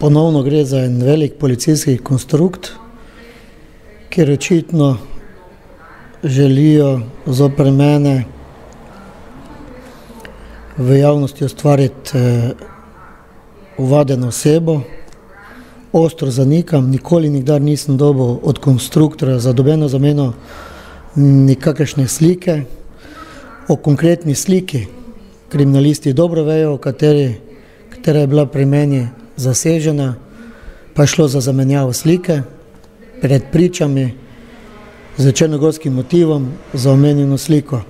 Ponovno gre za en velik policijski konstrukt, kjer očitno želijo zoper mene v javnosti ustvariti eh, uvadeno osebo. Ostro zanikam, nikoli nikdar nisem dobil od konstruktorja za dobeno zameno nikakršne slike. O konkretni sliki kriminalisti dobro vejo, kateri, katera je bila pri meni zasežena, pa je šlo za zamenjavo slike pred pričami z črnogorskim motivom za omenjeno sliko.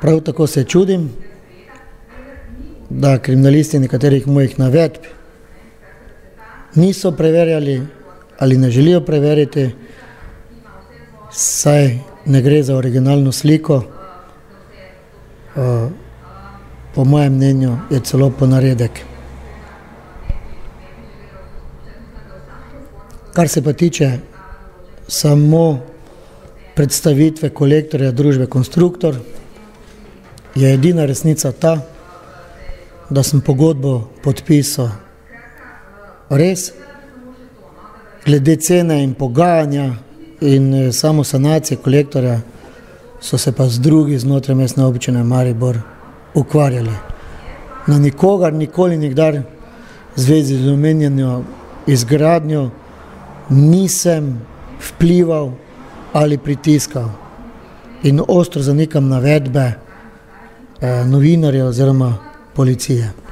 Prav tako se čudim, da kriminalisti nekaterih mojih navedb niso preverjali ali ne želijo preveriti, saj ne gre za originalno sliko. Po mojem mnenju je celo ponaredek. Kar se pa tiče samo predstavitve kolektorja družbe Konstruktor, je edina resnica ta, da sem pogodbo podpisal res, glede cene in pogajanja in samo sanacije kolektorja so se pa z drugi znotraj mestne občine Maribor ukvarjali. Na nikogar nikoli nikdar v zvezi z omenjeno izgradnjo nisem vplival ali pritiskal in ostro zanikam navedbe novinarjev oziroma policije.